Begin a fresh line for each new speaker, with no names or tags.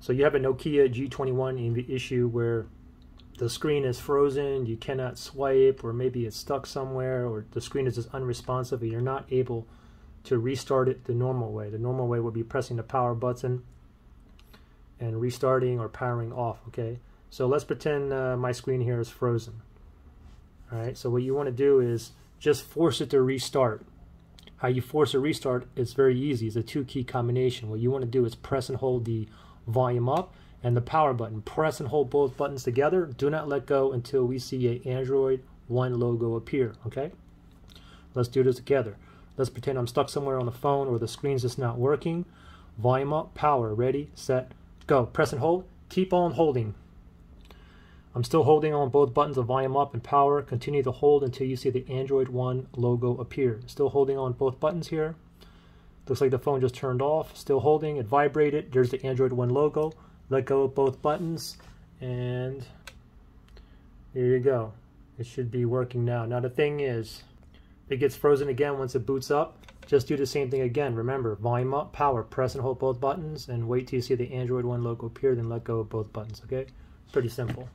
So you have a Nokia G21 issue where the screen is frozen, you cannot swipe, or maybe it's stuck somewhere, or the screen is just unresponsive and you're not able to restart it the normal way. The normal way would be pressing the power button and restarting or powering off, okay? So let's pretend uh, my screen here is frozen. All right, so what you want to do is just force it to restart. How you force a restart is very easy. It's a two key combination. What you want to do is press and hold the volume up and the power button. Press and hold both buttons together. Do not let go until we see a Android One logo appear, okay? Let's do this together. Let's pretend I'm stuck somewhere on the phone or the screen's just not working. Volume up, power, ready, set, go. Press and hold. Keep on holding. I'm still holding on both buttons of volume up and power. Continue to hold until you see the Android One logo appear. Still holding on both buttons here. Looks like the phone just turned off. Still holding, it vibrated. There's the Android One logo. Let go of both buttons and there you go. It should be working now. Now the thing is, it gets frozen again once it boots up. Just do the same thing again. Remember, volume up, power, press and hold both buttons and wait till you see the Android One logo appear, then let go of both buttons, okay? Pretty simple.